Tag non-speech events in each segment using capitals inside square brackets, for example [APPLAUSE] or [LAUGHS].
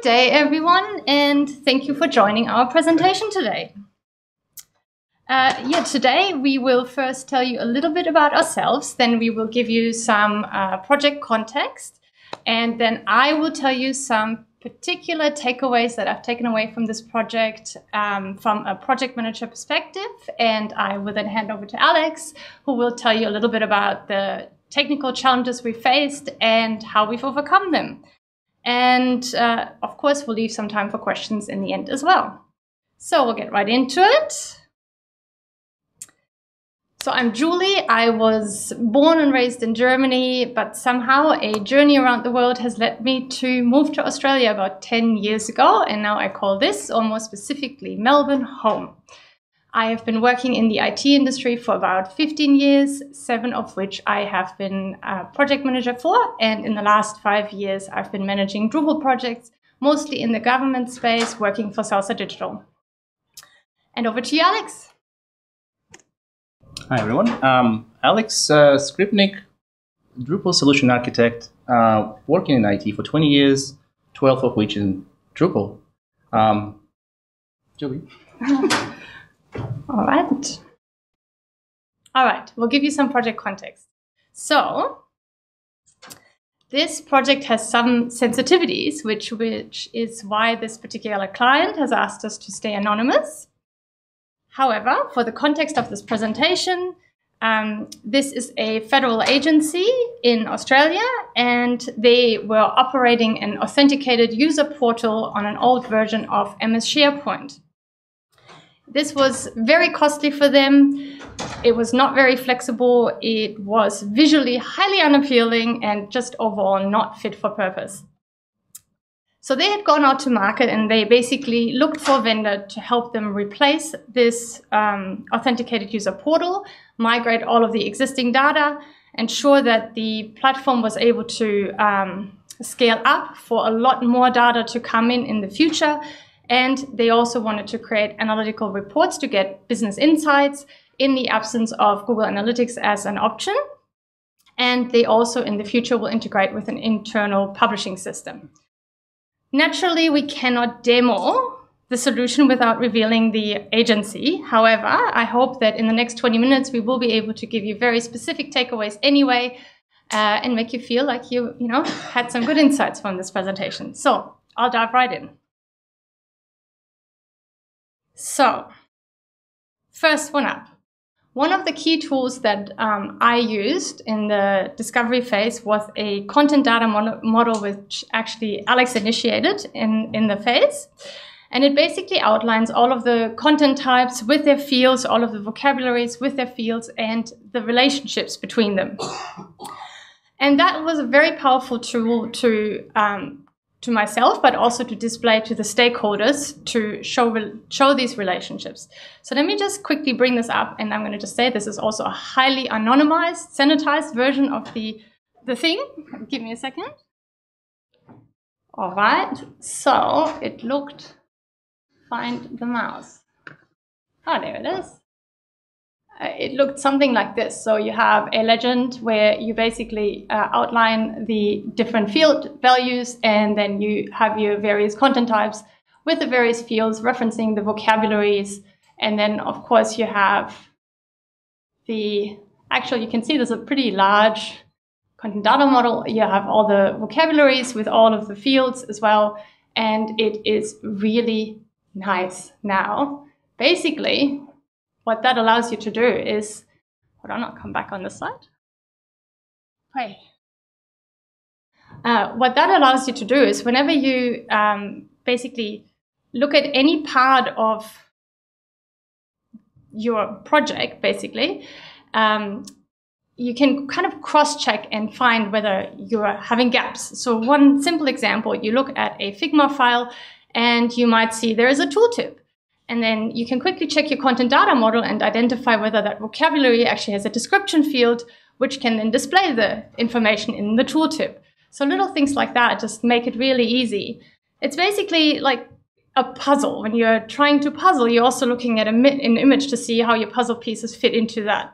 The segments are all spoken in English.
Good day, everyone, and thank you for joining our presentation today. Uh, yeah, today we will first tell you a little bit about ourselves, then we will give you some uh, project context, and then I will tell you some particular takeaways that I've taken away from this project um, from a project manager perspective. And I will then hand over to Alex, who will tell you a little bit about the technical challenges we faced and how we've overcome them. And uh, of course, we'll leave some time for questions in the end as well. So we'll get right into it. So I'm Julie. I was born and raised in Germany, but somehow a journey around the world has led me to move to Australia about 10 years ago. And now I call this, or more specifically, Melbourne home. I have been working in the IT industry for about 15 years, seven of which I have been a project manager for. And in the last five years, I've been managing Drupal projects, mostly in the government space, working for Salsa Digital. And over to you, Alex. Hi, everyone. Um, Alex uh, Skrypnyk, Drupal solution architect, uh, working in IT for 20 years, 12 of which in Drupal. Um, Julie. [LAUGHS] All right. All right, we'll give you some project context. So, this project has some sensitivities, which, which is why this particular client has asked us to stay anonymous. However, for the context of this presentation, um, this is a federal agency in Australia, and they were operating an authenticated user portal on an old version of MS SharePoint. This was very costly for them. It was not very flexible. It was visually highly unappealing and just overall not fit for purpose. So they had gone out to market and they basically looked for a vendor to help them replace this um, authenticated user portal, migrate all of the existing data, ensure that the platform was able to um, scale up for a lot more data to come in in the future. And they also wanted to create analytical reports to get business insights in the absence of Google Analytics as an option. And they also in the future will integrate with an internal publishing system. Naturally, we cannot demo the solution without revealing the agency. However, I hope that in the next 20 minutes, we will be able to give you very specific takeaways anyway uh, and make you feel like you, you know, had some good insights from this presentation. So I'll dive right in. So first one up. One of the key tools that um, I used in the discovery phase was a content data model, which actually Alex initiated in, in the phase. And it basically outlines all of the content types with their fields, all of the vocabularies with their fields, and the relationships between them. [COUGHS] And that was a very powerful tool to um, to myself, but also to display to the stakeholders to show show these relationships. So let me just quickly bring this up, and I'm going to just say this is also a highly anonymized, sanitized version of the the thing. Give me a second. All right. So it looked. Find the mouse. Oh, there it is. Uh, it looked something like this. So you have a legend where you basically uh, outline the different field values, and then you have your various content types with the various fields referencing the vocabularies. And then, of course, you have the actual, you can see there's a pretty large content data model. You have all the vocabularies with all of the fields as well. And it is really nice now. Basically, what that allows you to do is, hold on, I'll come back on this slide. Hey. Uh, what that allows you to do is whenever you um, basically look at any part of your project, basically, um, you can kind of cross check and find whether you're having gaps. So, one simple example you look at a Figma file and you might see there is a tooltip. And then you can quickly check your content data model and identify whether that vocabulary actually has a description field, which can then display the information in the tooltip. So little things like that just make it really easy. It's basically like a puzzle. When you're trying to puzzle, you're also looking at an image to see how your puzzle pieces fit into that,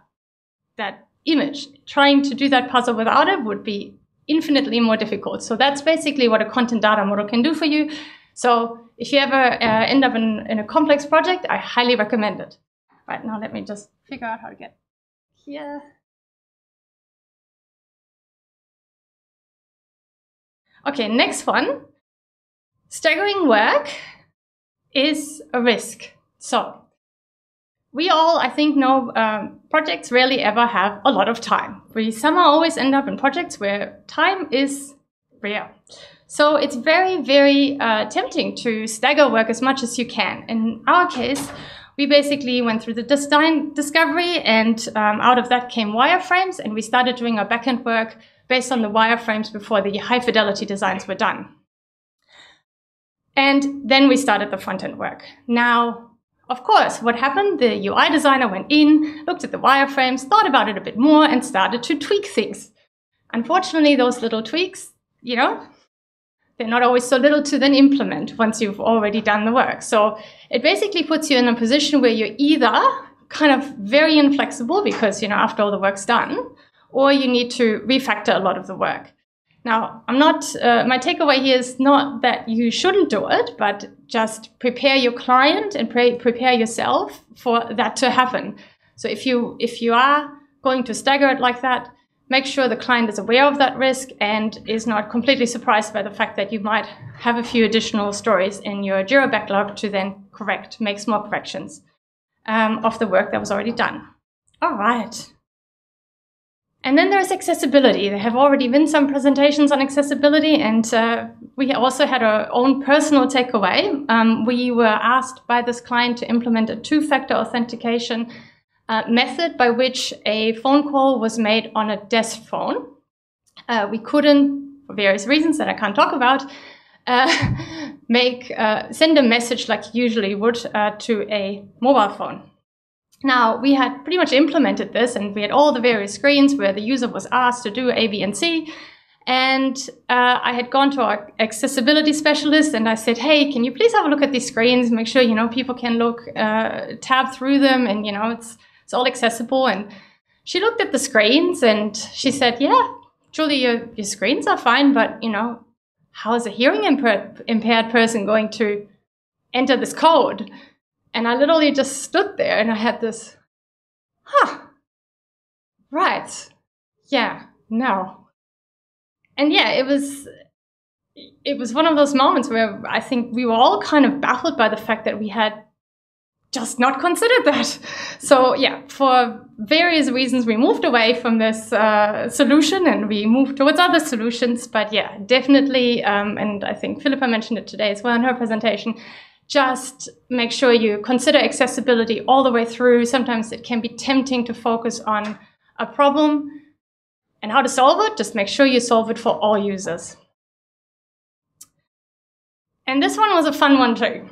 that image. Trying to do that puzzle without it would be infinitely more difficult. So that's basically what a content data model can do for you. So if you ever uh, end up in, in a complex project, I highly recommend it. Right now, let me just figure out how to get here. Okay, next one. Staggering work is a risk. So we all, I think, know um, projects rarely ever have a lot of time. We somehow always end up in projects where time is rare. So it's very, very uh, tempting to stagger work as much as you can. In our case, we basically went through the design discovery, and um, out of that came wireframes, and we started doing our backend work based on the wireframes before the high fidelity designs were done. And then we started the front end work. Now, of course, what happened? The UI designer went in, looked at the wireframes, thought about it a bit more, and started to tweak things. Unfortunately, those little tweaks, you know, they're not always so little to then implement once you've already done the work. So it basically puts you in a position where you're either kind of very inflexible because, you know, after all the work's done, or you need to refactor a lot of the work. Now, I'm not, uh, my takeaway here is not that you shouldn't do it, but just prepare your client and pre- prepare yourself for that to happen. So if you, if you are going to stagger it like that, make sure the client is aware of that risk and is not completely surprised by the fact that you might have a few additional stories in your Jira backlog to then correct, make small corrections um, of the work that was already done. All right. And then there's accessibility. There have already been some presentations on accessibility, and uh, we also had our own personal takeaway. Um, we were asked by this client to implement a two factor authentication uh, method by which a phone call was made on a desk phone. Uh, we couldn't, for various reasons that I can't talk about, uh, [LAUGHS] make uh, send a message like usually would uh, to a mobile phone. Now, we had pretty much implemented this and we had all the various screens where the user was asked to do A, B, and C. And uh, I had gone to our accessibility specialist and I said, hey, can you please have a look at these screens, make sure, you know, people can look, uh, tab through them and, you know, it's, it's all accessible. And she looked at the screens and she said, yeah, Julie, your, your screens are fine, but, you know, how is a hearing impaired, impaired person going to enter this code? And I literally just stood there and I had this, huh, right, yeah, no. And yeah, it was, it was one of those moments where I think we were all kind of baffled by the fact that we had just not considered that. So yeah, for various reasons, we moved away from this uh, solution and we moved towards other solutions. But yeah, definitely, um, and I think Philippa mentioned it today as well in her presentation just make sure you consider accessibility all the way through. Sometimes it can be tempting to focus on a problem and how to solve it. Just make sure you solve it for all users. And this one was a fun one too.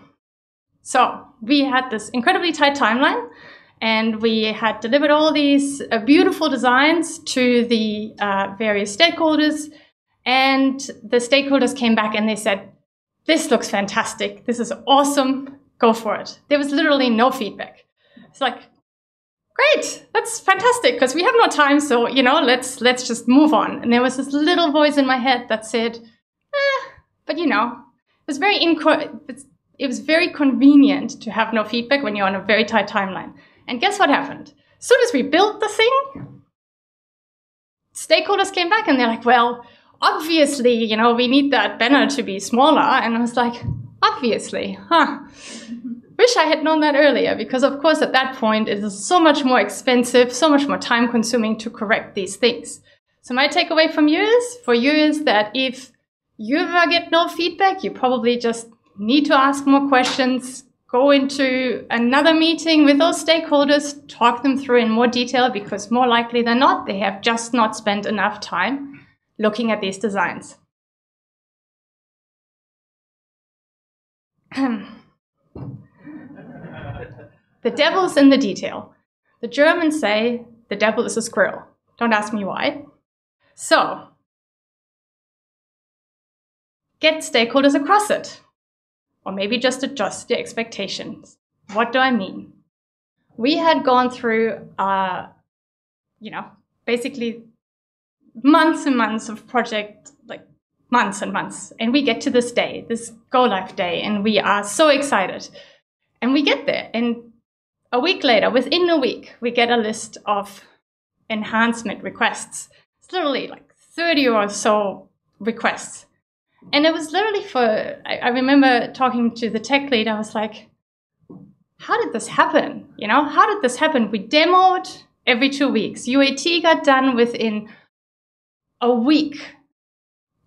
So we had this incredibly tight timeline and we had delivered all these uh, beautiful designs to the uh, various stakeholders. And the stakeholders came back and they said, this looks fantastic. This is awesome. Go for it. There was literally no feedback. It's like, great, that's fantastic because we have no time. So, you know, let's, let's just move on. And there was this little voice in my head that said, eh, but you know, it was very inco- it was very convenient to have no feedback when you're on a very tight timeline. And guess what happened? As soon as we built the thing, stakeholders came back and they're like, well, obviously, you know, we need that banner to be smaller. And I was like, obviously, huh? [LAUGHS] Wish I had known that earlier because, of course, at that point, it is so much more expensive, so much more time consuming to correct these things. So, my takeaway from you is for you is that if you ever get no feedback, you probably just need to ask more questions, go into another meeting with those stakeholders, talk them through in more detail because more likely than not, they have just not spent enough time looking at these designs. [CLEARS THROAT] the devil's in the detail. The Germans say the devil is a squirrel. Don't ask me why. So, get stakeholders across it. Or maybe just adjust your expectations. What do I mean? We had gone through, uh, you know, basically months and months of project, like months and months. And we get to this day, this go live day, and we are so excited. And we get there. And a week later, within a week, we get a list of enhancement requests. It's literally like 30 or so requests. And it was literally for, I, I remember talking to the tech lead, I was like, how did this happen? You know, how did this happen? We demoed every two weeks. UAT got done within a week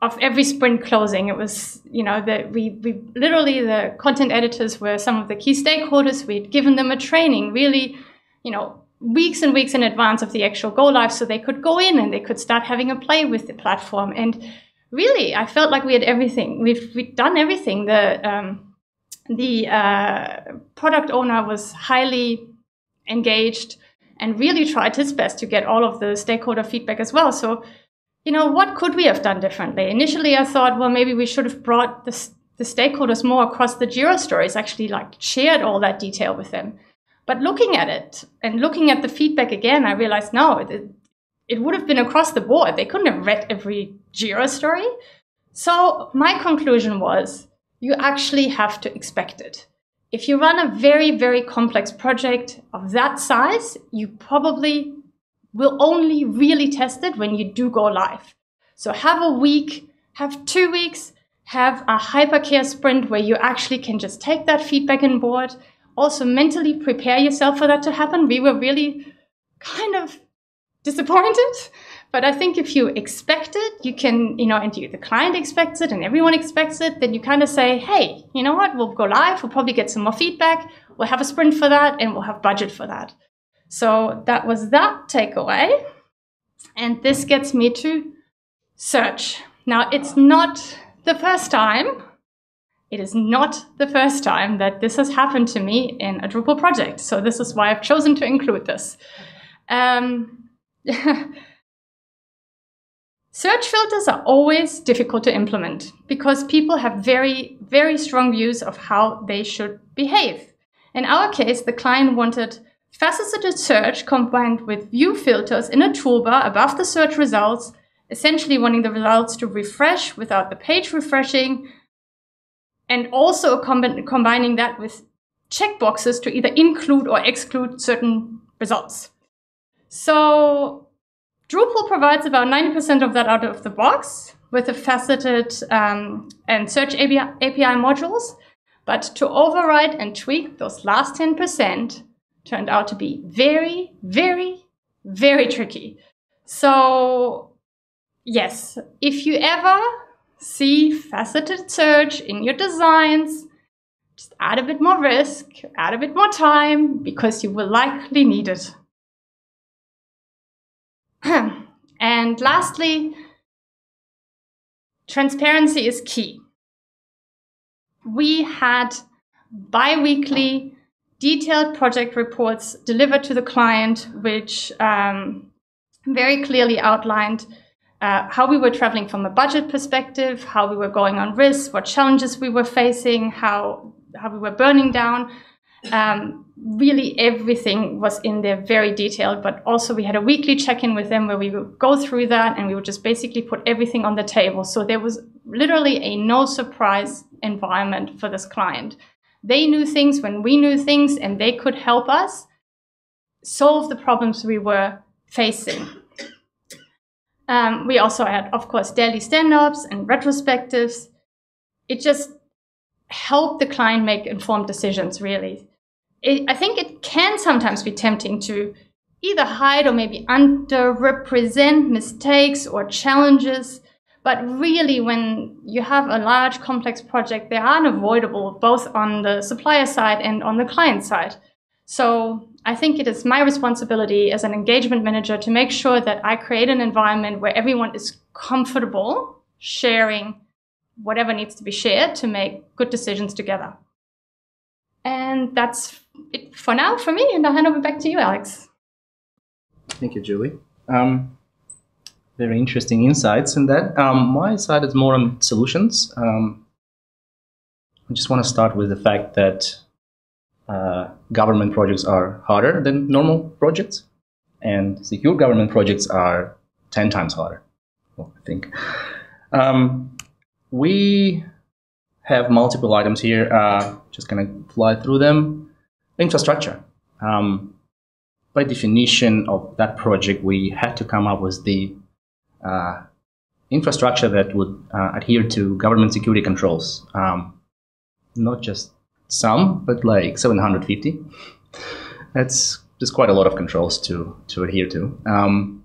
of every sprint closing. It was, you know, that we, we literally the content editors were some of the key stakeholders. We'd given them a training, really, you know, weeks and weeks in advance of the actual go live so they could go in and they could start having a play with the platform. And really, I felt like we had everything. We've, we've done everything. The, um, the uh, product owner was highly engaged and really tried his best to get all of the stakeholder feedback as well. So, you know, what could we have done differently? Initially, I thought, well, maybe we should have brought the, the stakeholders more across the Jira stories, actually, like shared all that detail with them. But looking at it and looking at the feedback again, I realized no, it, it would have been across the board. They couldn't have read every Jira story. So my conclusion was you actually have to expect it. If you run a very, very complex project of that size, you probably will only really test it when you do go live. So have a week, have two weeks, have a hypercare sprint where you actually can just take that feedback on board. Also mentally prepare yourself for that to happen. We were really kind of disappointed but I think if you expect it, you can, you know, and you, the client expects it and everyone expects it, then you kind of say, hey, you know what, we'll go live, we'll probably get some more feedback, we'll have a sprint for that, and we'll have budget for that. So that was that takeaway. And this gets me to search. Now, it's not the first time, it is not the first time that this has happened to me in a Drupal project. So this is why I've chosen to include this. Um, [LAUGHS] Search filters are always difficult to implement because people have very, very strong views of how they should behave. In our case, the client wanted faceted search combined with view filters in a toolbar above the search results, essentially wanting the results to refresh without the page refreshing, and also combining that with checkboxes to either include or exclude certain results. So Drupal provides about 90% of that out of the box with the faceted um, and search API, API modules. But to override and tweak those last 10% turned out to be very, very, very tricky. So, yes, if you ever see faceted search in your designs, just add a bit more risk, add a bit more time, because you will likely need it. [CLEARS THROAT] and lastly, transparency is key. We had bi-weekly detailed project reports delivered to the client, which um, very clearly outlined uh, how we were traveling from a budget perspective, how we were going on risk, what challenges we were facing, how how we were burning down, um, really everything was in there very detailed but also we had a weekly check-in with them where we would go through that and we would just basically put everything on the table. So there was literally a no surprise environment for this client. They knew things when we knew things and they could help us solve the problems we were facing. Um, we also had of course daily stand-ups and retrospectives. It just helped the client make informed decisions, really. It, I think it can sometimes be tempting to either hide or maybe underrepresent mistakes or challenges. But really, when you have a large complex project, they are unavoidable both on the supplier side and on the client side. So I think it is my responsibility as an engagement manager to make sure that I create an environment where everyone is comfortable sharing whatever needs to be shared to make good decisions together. And that's it for now for me, and I'll hand over back to you, Alex. Thank you, Julie. Um, very interesting insights in that. Um, my side is more on solutions. Um, I just want to start with the fact that uh, government projects are harder than normal projects, and secure government projects are 10 times harder. well, I think. Um, we have multiple items here. Uh, just gonna fly through them. Infrastructure. Um, by definition of that project, we had to come up with the uh, infrastructure that would uh, adhere to government security controls. Um, not just some, but like 750. That's just quite a lot of controls to to adhere to. Um,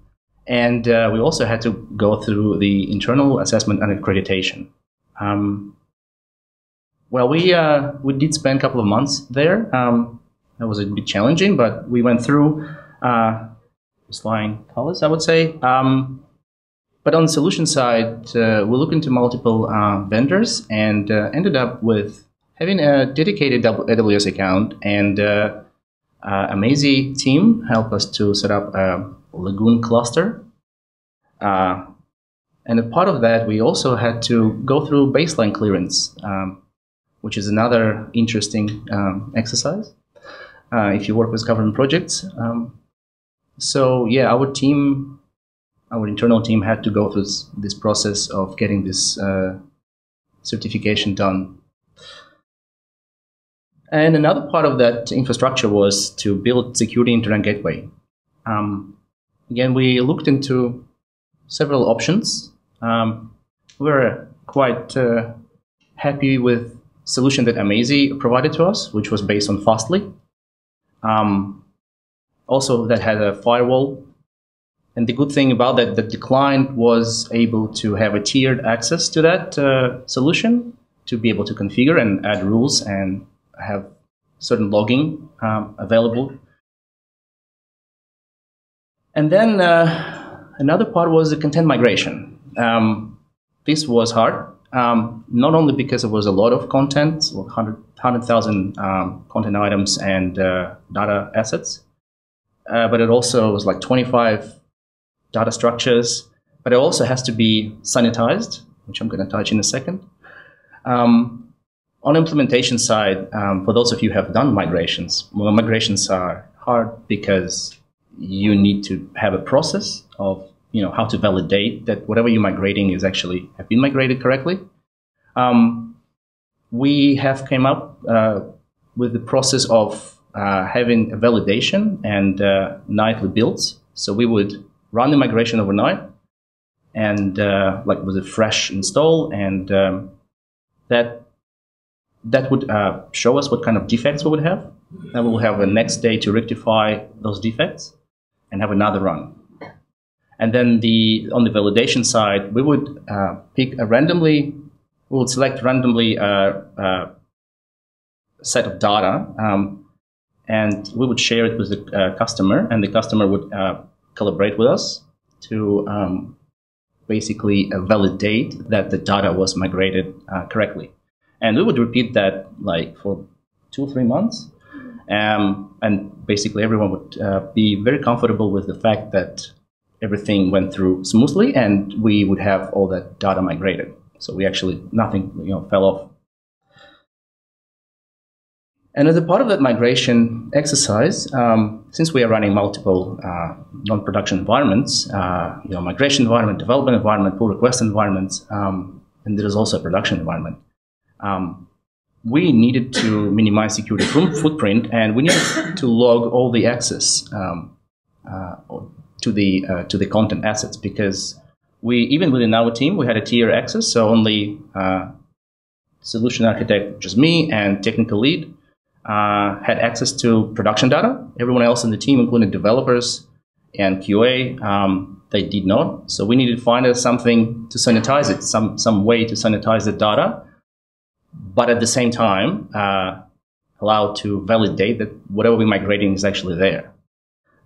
and uh, we also had to go through the internal assessment and accreditation. Um, well, we uh, we did spend a couple of months there. Um, that was a bit challenging, but we went through uh, flying colors, I would say. Um, but on the solution side, uh, we looked into multiple uh, vendors and uh, ended up with having a dedicated AWS account and uh, uh, team helped us to set up a Lagoon cluster. Uh, and a part of that, we also had to go through baseline clearance, um, which is another interesting um, exercise uh, if you work with government projects. Um, so yeah, our team, our internal team had to go through this, this process of getting this uh, certification done. And another part of that infrastructure was to build security internet gateway. Um, again, we looked into several options. Um, we were quite uh, happy with solution that Amazee provided to us, which was based on Fastly. Um, also, that had a firewall. And the good thing about that, that the client was able to have a tiered access to that uh, solution to be able to configure and add rules and have certain logging um, available. And then uh, another part was the content migration. Um, this was hard, um, not only because it was a lot of content, 100,000 um, content items and uh, data assets, uh, but it also was like 25 data structures, but it also has to be sanitized, which I'm going to touch in a second. Um, on implementation side, um, for those of you who have done migrations, well, migrations are hard because you need to have a process of you know how to validate that whatever you're migrating is actually have been migrated correctly. Um, we have came up uh, with the process of uh, having a validation and uh, nightly builds. So we would run the migration overnight and uh, like with a fresh install and um, that that would uh, show us what kind of defects we would have. Then we'll have a next day to rectify those defects and have another run. And then the on the validation side, we would uh, pick a randomly, we would select randomly a, uh, a uh, set of data, um, and we would share it with the uh, customer, and the customer would uh, collaborate with us to um, basically validate that the data was migrated correctly and we would repeat that like for two or three months. Um, and basically, everyone would uh, be very comfortable with the fact that everything went through smoothly, and we would have all that data migrated. So we actually nothing you know fell off. And as a part of that migration exercise, um, since we are running multiple uh, non-production environments, uh, you know, migration environment, development environment, pull request environments, um, and there is also a production environment um, we needed to minimize security footprint and we needed to log all the access um, uh, to the uh, to the content assets because we even within our team we had a tier access so only uh, solution architect just me and technical lead uh, had access to production data everyone else in the team including developers and QA um, they did not so we needed to find something to sanitize it some some way to sanitize the data but at the same time, uh, allowed to validate that whatever we're migrating is actually there.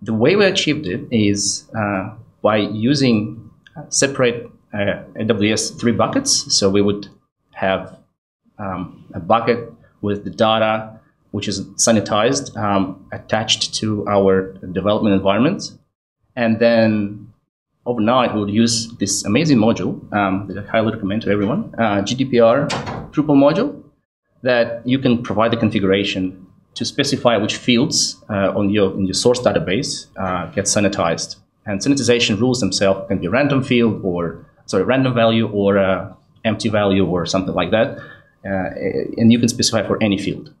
The way we achieved it is uh, by using separate uh, AWS three buckets. So we would have um, a bucket with the data, which is sanitized, um, attached to our development environment. And then overnight, we would use this amazing module um, that I highly recommend to everyone, uh, GDPR Drupal module, that you can provide the configuration to specify which fields uh, on your in your source database uh, get sanitized. And sanitization rules themselves can be random field or sorry, random value or a empty value or something like that. Uh, and you can specify for any field.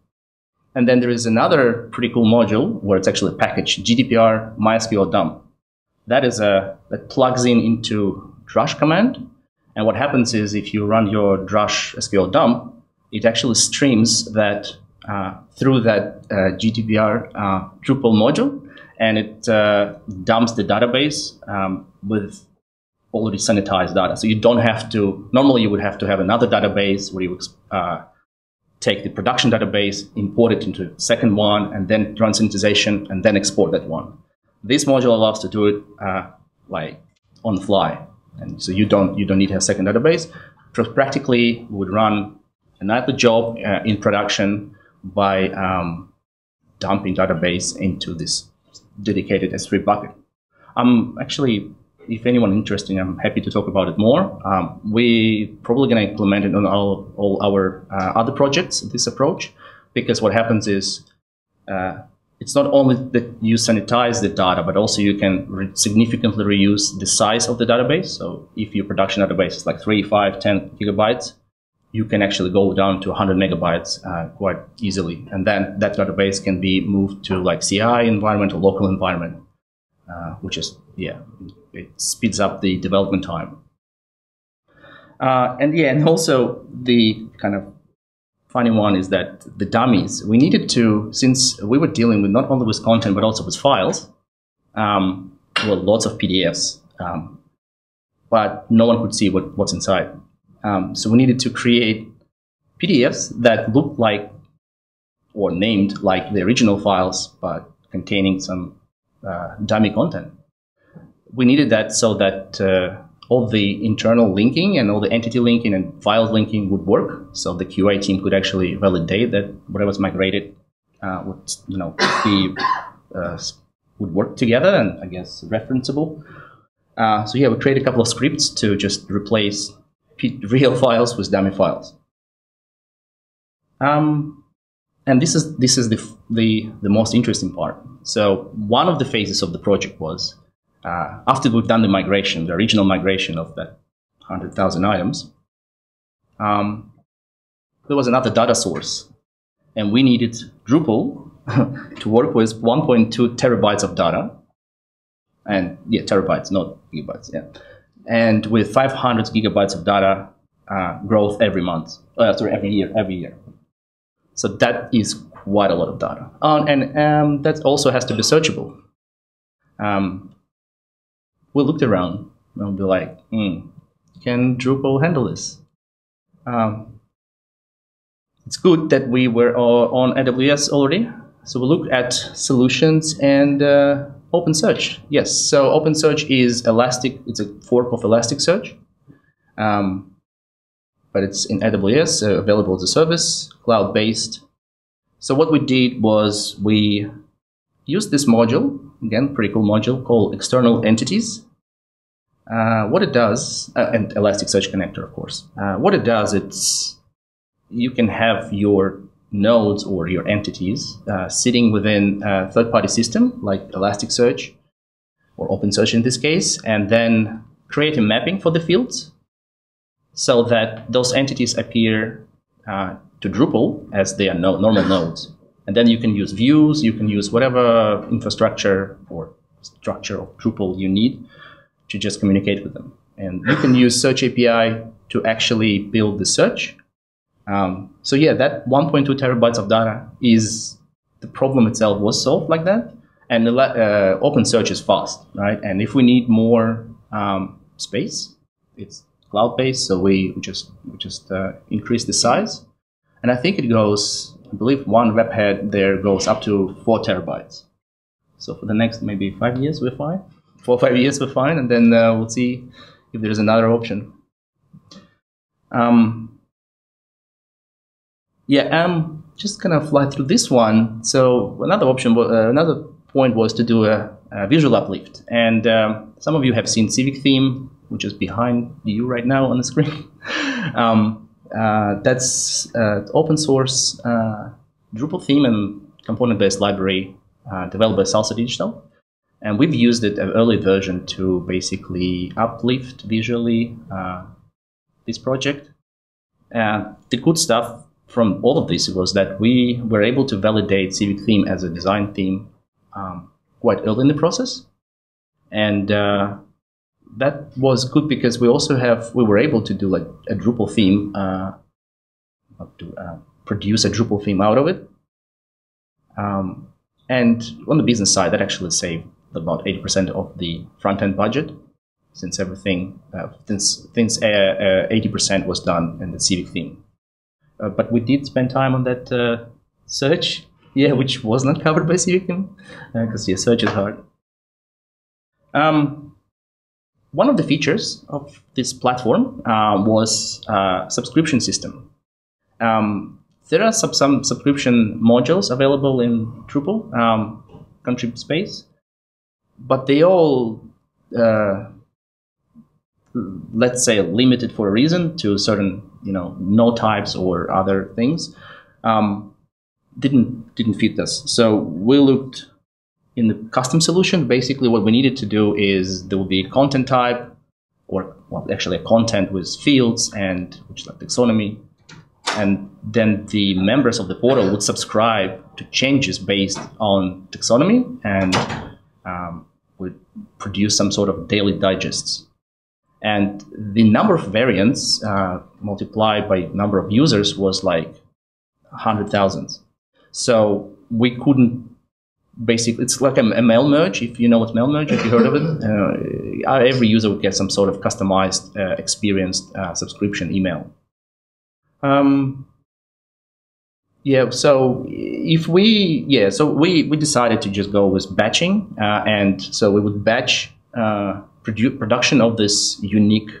And then there is another pretty cool module where it's actually a package, GDPR MySQL dump. That is a that plugs in into drush command. And what happens is if you run your drush SQL dump, it actually streams that uh, through that uh, GDPR uh, Drupal module, and it uh, dumps the database um, with already sanitized data. So you don't have to. Normally, you would have to have another database where you uh, take the production database, import it into second one, and then run sanitization, and then export that one. This module allows to do it uh, like on the fly, and so you don't you don't need a second database. Practically, we would run another job uh, in production by um, dumping database into this dedicated S3 bucket. I'm actually, if anyone interested, I'm happy to talk about it more. Um, we probably going to implement it on all, all our uh, other projects, this approach, because what happens is uh, it's not only that you sanitize the data, but also you can re significantly reuse the size of the database. So if your production database is like 3, 5, 10 gigabytes, you can actually go down to 100 megabytes uh, quite easily. And then that database can be moved to like CI environment or local environment, uh, which is, yeah, it speeds up the development time. Uh, and yeah, and also the kind of funny one is that the dummies, we needed to, since we were dealing with not only with content, but also with files, um, well, lots of PDFs, um, but no one could see what, what's inside. Um, so we needed to create PDFs that looked like or named like the original files, but containing some uh, dummy content. We needed that so that uh, all the internal linking and all the entity linking and file linking would work. So the QA team could actually validate that whatever was migrated uh, would, you know, be uh, would work together and I guess referenceable. Uh, so yeah, we created a couple of scripts to just replace real files with dummy files. Um, and this is this is the, the the most interesting part. So one of the phases of the project was uh, after we've done the migration, the original migration of that hundred thousand items. Um, there was another data source, and we needed Drupal [LAUGHS] to work with 1.2 terabytes of data, and yeah, terabytes, not gigabytes, yeah and with 500 gigabytes of data uh, growth every month, uh, sorry, every year, every year. So that is quite a lot of data. Um, and um, that also has to be searchable. Um, we looked around and we'll be like, hmm, can Drupal handle this? Um, it's good that we were on AWS already. So we looked at solutions and uh, OpenSearch, yes. So OpenSearch is Elastic. It's a fork of Elasticsearch, um, but it's in AWS, uh, available as a service, cloud-based. So what we did was we used this module, again, pretty cool module called External Entities. Uh, what it does, uh, and Elasticsearch connector, of course. Uh, what it does, it's you can have your nodes or your entities uh, sitting within a third-party system like Elasticsearch or OpenSearch in this case, and then create a mapping for the fields so that those entities appear uh, to Drupal as they are no normal nodes. And then you can use views, you can use whatever infrastructure or structure of Drupal you need to just communicate with them. And you can use Search API to actually build the search um, so yeah, that 1.2 terabytes of data is the problem itself was solved like that, and uh, OpenSearch is fast, right? And if we need more um, space, it's cloud-based, so we just we just uh, increase the size, and I think it goes. I believe one webhead there goes up to four terabytes. So for the next maybe five years, we're fine. Four or five years, we're fine, and then uh, we'll see if there's another option. Um, yeah, I'm just gonna fly through this one. So another option, uh, another point was to do a, a visual uplift, and um, some of you have seen CivicTheme, which is behind you right now on the screen. [LAUGHS] um, uh, that's uh, open source uh, Drupal theme and component-based library uh, developed by Salsa Digital. And we've used it an early version to basically uplift visually uh, this project. And the good stuff from all of this it was that we were able to validate CivicTheme as a design theme um, quite early in the process. And uh, that was good because we also have we were able to do like a Drupal theme, uh, to uh, produce a Drupal theme out of it. Um, and on the business side, that actually saved about 80% of the front end budget since everything, uh, since, since 80% uh, uh, was done in the CivicTheme. Uh, but we did spend time on that search, yeah, which was not [LAUGHS] covered by theme, because yeah, search is hard. Um, one of the features of this platform uh, was a subscription system. Um, there are some, some subscription modules available in Drupal um, space, but they all, uh, let's say, limited for a reason to certain, you know, no types or other things. Um, didn't didn't fit us. So we looked in the custom solution. Basically, what we needed to do is there will be a content type, or well, actually a content with fields and which is like taxonomy and then the members of the portal would subscribe to changes based on taxonomy and um, would produce some sort of daily digests. And the number of variants uh, multiplied by number of users was like 100,000. So we couldn't basically, it's like a, a, mail merge, if you know what mail merge, if you heard of it. [LAUGHS] Uh, every user would get some sort of customized, uh, experienced uh, subscription email. Um, yeah, so if we, yeah, so we, we decided to just go with batching. Uh, and so we would batch uh, produ- production of this unique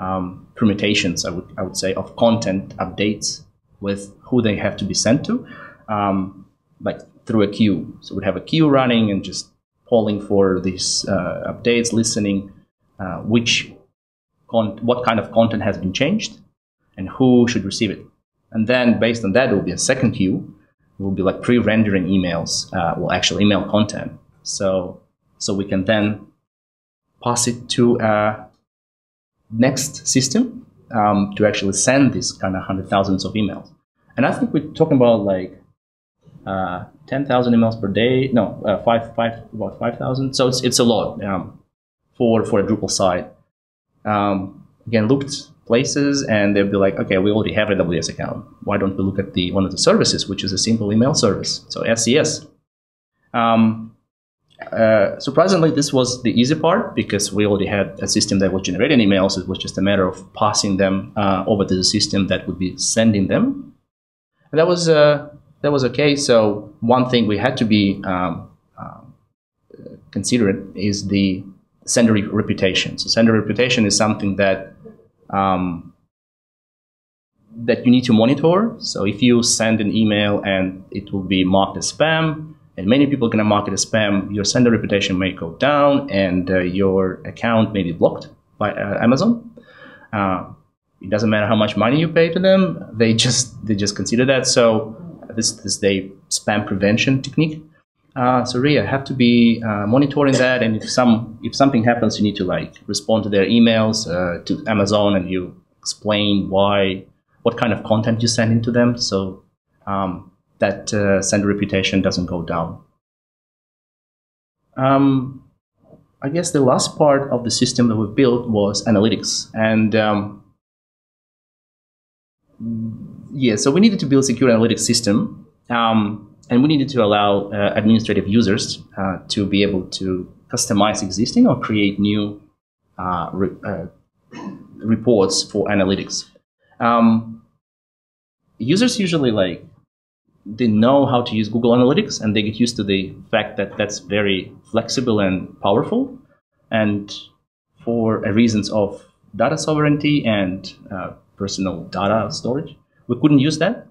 um, permutations, I would, I would say, of content updates with who they have to be sent to, um, like through a queue. So we'd have a queue running and just polling for these uh, updates, listening uh, which what kind of content has been changed and who should receive it. And then based on that, there will be a second queue. It will be like pre-rendering emails, uh, well, actual email content. So, so we can then pass it to a next system um, to actually send these kind of hundred thousands of emails. And I think we're talking about like uh, 10,000 emails per day. No, uh, five, five, about 5,000. So it's, it's a lot um, for, for a Drupal site. Um, again, looked places and they'll be like, okay, we already have a AWS account. Why don't we look at the one of the services, which is a simple email service? So SES. Um, uh, surprisingly, this was the easy part because we already had a system that was generating emails. It was just a matter of passing them uh, over to the system that would be sending them. And that was uh, that was okay. So one thing we had to be um, uh, considerate is the sender reputation. So sender reputation is something that um, that you need to monitor. So if you send an email and it will be marked as spam, and many people to mark it as spam, your sender reputation may go down, and uh, your account may be blocked by uh, Amazon. Uh, it doesn't matter how much money you pay to them; they just they just consider that. So this, this is the spam prevention technique. Uh, so really, I have to be uh, monitoring that, and if some if something happens, you need to like respond to their emails uh, to Amazon, and you explain why, what kind of content you send into them, so um, that uh, sender reputation doesn't go down. Um, I guess the last part of the system that we built was analytics, and um, yeah, so we needed to build a secure analytics system. Um, and we needed to allow uh, administrative users uh, to be able to customize existing or create new uh, re uh, reports for analytics. Um, users usually like they know how to use Google Analytics and they get used to the fact that that's very flexible and powerful. And for reasons of data sovereignty and uh, personal data storage, we couldn't use that.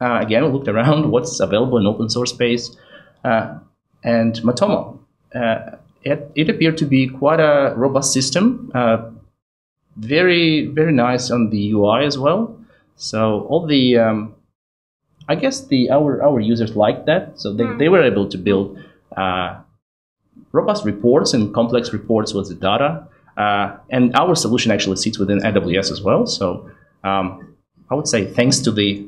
Uh, again, we looked around [LAUGHS] what's available in open source space, uh, and Matomo. Uh, it, it, appeared to be quite a robust system, uh, very very nice on the UI as well. So all the um, I guess the our our users liked that, so they, they were able to build uh, robust reports and complex reports with the data. Uh, and our solution actually sits within AWS as well. So um, I would say thanks to the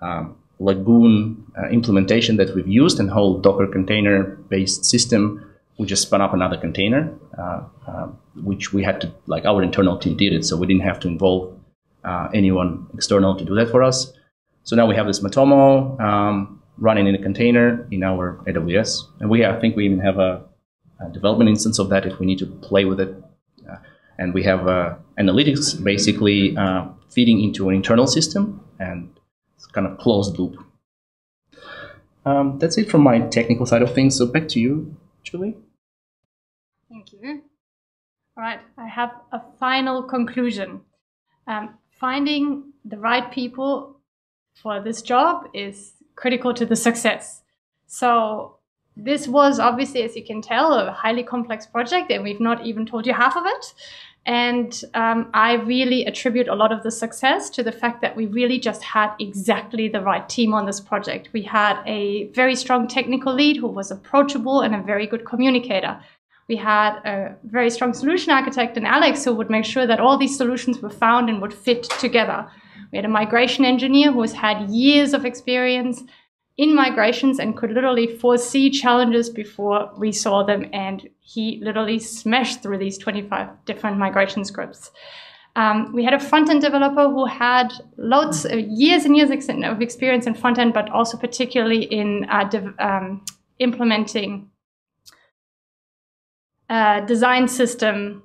um, Lagoon uh, implementation that we've used and whole Docker container based system, we just spun up another container, uh, uh, which we had to, like our internal team did it, so we didn't have to involve uh, anyone external to do that for us. So now we have this Matomo um, running in a container in our AWS, and we I think we even have a, a development instance of that if we need to play with it. Uh, and we have uh, analytics basically feeding into an internal system and kind of closed loop. Um, that's it from my technical side of things. So back to you, Julie. Thank you. All right, I have a final conclusion. Um, finding the right people for this job is critical to the success. So this was obviously, as you can tell, a highly complex project, and we've not even told you half of it. And um, I really attribute a lot of the success to the fact that we really just had exactly the right team on this project. We had a very strong technical lead who was approachable and a very good communicator. We had a very strong solution architect in Alex who would make sure that all these solutions were found and would fit together. We had a migration engineer who has had years of experience in migrations and could literally foresee challenges before we saw them. And he literally smashed through these 25 different migration scripts. Um, we had a front end developer who had loads, of years and years of experience in front end, but also particularly in uh, um, implementing uh, design system,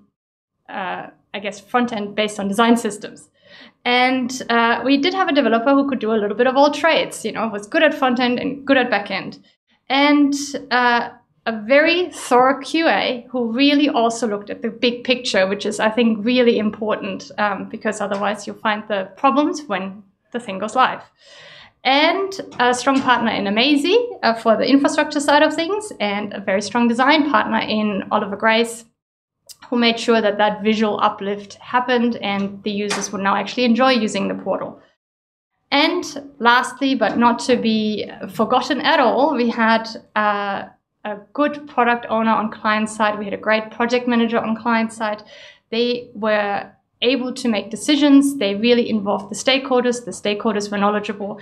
uh, I guess, front end based on design systems. And uh, we did have a developer who could do a little bit of all trades, you know, was good at front end and good at back end. And uh, a very thorough QA who really also looked at the big picture, which is, I think, really important um, because otherwise you'll find the problems when the thing goes live. And a strong partner in Amazee uh, for the infrastructure side of things, and a very strong design partner in Oliver Grace who made sure that that visual uplift happened and the users would now actually enjoy using the portal. And lastly, but not to be forgotten at all, we had uh, a good product owner on client side. We had a great project manager on client side. They were able to make decisions. They really involved the stakeholders. The stakeholders were knowledgeable.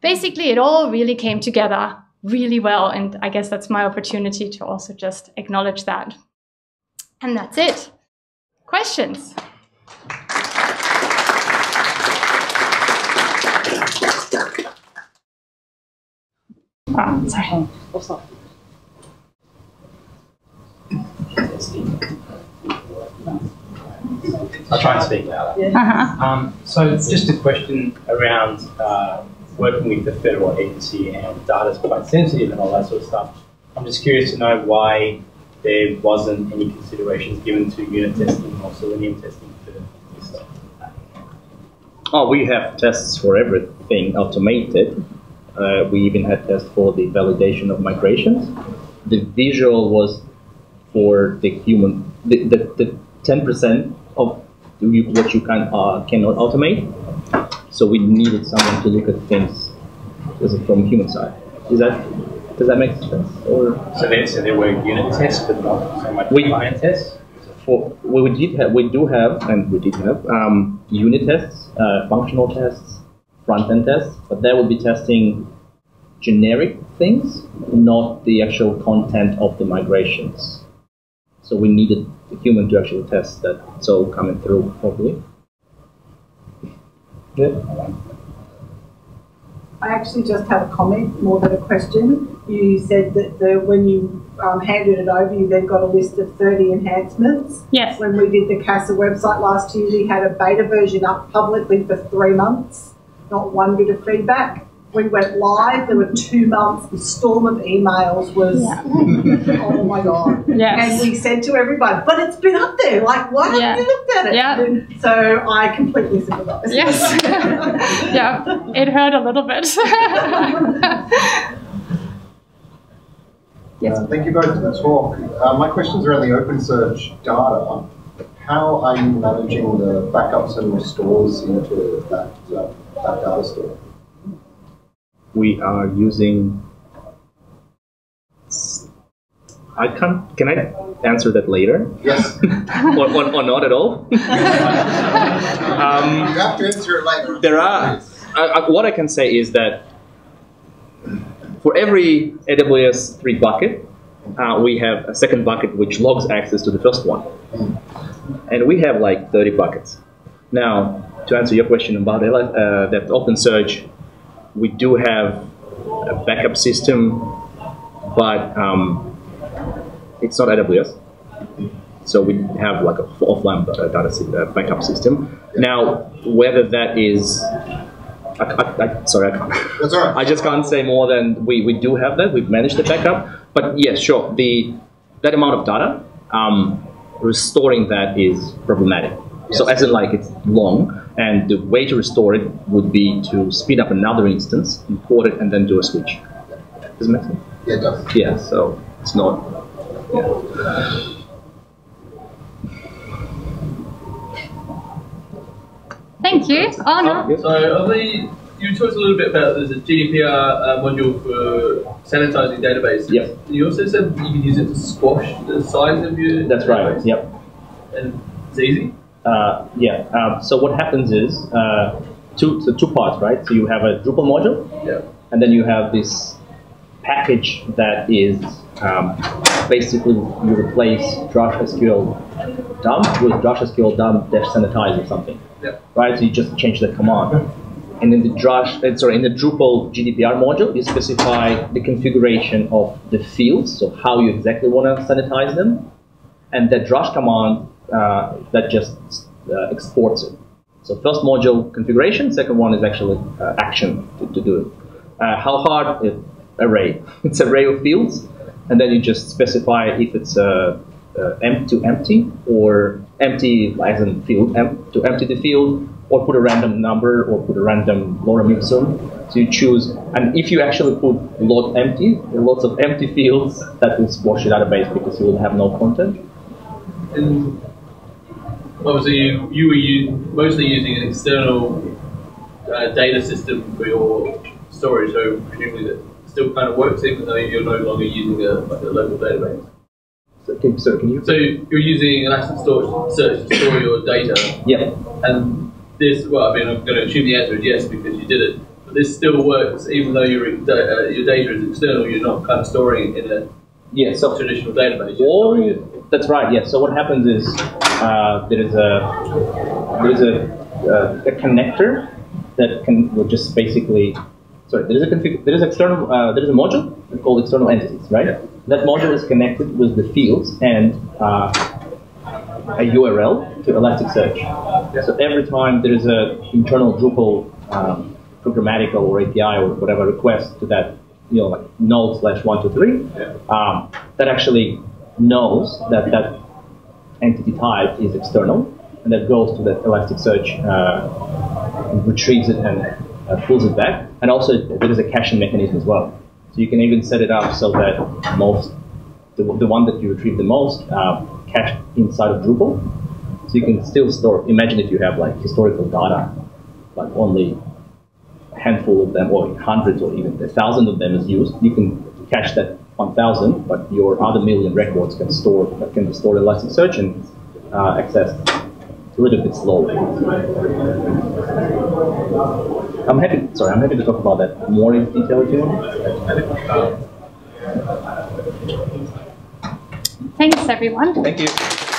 Basically, it all really came together really well. And I guess that's my opportunity to also just acknowledge that. And that's it. Questions? Oh, sorry. I'll try and speak louder. Uh-huh. Um, so just a question around uh, working with the federal agency and data is quite sensitive and all that sort of stuff. I'm just curious to know why there wasn't any considerations given to unit testing or Selenium testing for this stuff? Oh, we have tests for everything automated. Uh, we even had tests for the validation of migrations. The visual was for the human, the, the, the 10% of what you can, uh, cannot automate. So we needed someone to look at things from human side. Is that does that make sense? Or so there, so there were unit tests, but not so much we, client tests. For we did have, we do have, and we did have um, unit tests, uh, functional tests, front end tests, but that would be testing generic things, not the actual content of the migrations. So we needed the human to actually test that it's all coming through properly. Yeah. I actually just have a comment more than a question. You said that the, when you um, handed it over, you then got a list of 30 enhancements. Yes. When we did the CASA website last year, we had a beta version up publicly for three months, not one bit of feedback we went live, there were two months, the storm of emails was, yeah. [LAUGHS] oh my God. Yes. And we said to everybody, but it's been up there, like, why haven't yeah. you looked at it? Yeah. so I completely sympathise. Yes. [LAUGHS] yeah, it hurt a little bit. yes. [LAUGHS] Uh, thank you both for the talk. Uh, my questions are on the OpenSearch data. How are you managing the backups and restores into that, uh, that data store? We are using I can't. Can I answer that later, Yes, [LAUGHS] or, or, or not at all? [LAUGHS] you um, have to answer it later. there are. I, I, what I can say is that for every AWS three bucket, uh, we have a second bucket which logs access to the first one, and we have like 30 buckets. Now, to answer your question about uh, that OpenSearch, we do have a backup system, but um, it's not AWS. So we have like a offline data uh, backup system. Now, whether that is, I, I, I, sorry, I can't. That's all right. I just can't say more than we, we do have that. We've managed the backup, but yes, sure. The that amount of data, um, restoring that is problematic. So as in like it's long, and the way to restore it would be to spin up another instance, import it, and then do a switch. Does it make sense? Yeah, it does. Yeah. So it's not. Yeah. Thank you. Oh no. yes. So, are the, you talked a little bit about there's a GDPR uh, module for sanitizing databases. Yep. You also said you can use it to squash the size of your That's right. database. Yep. And it's easy. Uh, yeah. Um, so what happens is uh, two so two parts, right? So you have a Drupal module, Yeah. and then you have this package that is um, basically you replace Drush SQL dump with Drush SQL dump dash sanitize or something. Yeah. Right. So you just change the command. And in the Drush, sorry, in the Drupal GDPR module, you specify the configuration of the fields, so how you exactly want to sanitize them, and that drush command uh, that just uh, exports it. So first module configuration, second one is actually uh, action to, to do it. Uh, how hard? It, array. [LAUGHS] It's array of fields, and then you just specify if it's uh, uh, empty to empty or empty as in field em- to empty the field, or put a random number or put a random lorem ipsum. So you choose, and if you actually put lot empty, lots of empty fields, that will squash your database because you will have no content. And obviously, you, you were mostly using an external uh, data system for your storage, so presumably that still kind of works even though you're no longer using a, like a local database. So can, can you? So you're using Elasticsearch Search to store your data, yeah. and this, well, I mean, I'm going to assume the answer is yes because you did it. But this still works even though your uh, your data is external. You're not kind of storing it in a Yeah. So traditional database. You're storing it. all that's right. Yeah. So what happens is uh, there is a there is a, uh, a connector that can will just basically sorry there is a config there is external uh, there is a module called external entities right. Yeah. That module is connected with the fields and uh, a URL to Elasticsearch. So every time there is a internal Drupal um, programmatical or API or whatever request to that, you know, like node slash one two three, Yeah. um, that actually knows that that entity type is external, and that goes to that Elasticsearch, uh, retrieves it and uh, pulls it back. And also there is a caching mechanism as well. So you can even set it up so that most the, the one that you retrieve the most uh, cached inside of Drupal. So you can still store. Imagine if you have like historical data, like only a handful of them, or hundreds, or even a thousand of them is used. You can cache that 1,000, but your other million records can store can be stored in Elasticsearch and uh, accessed a little bit slowly. I'm happy. Sorry, I'm happy to talk about that more in detail if you want. Thanks, everyone. Thank you.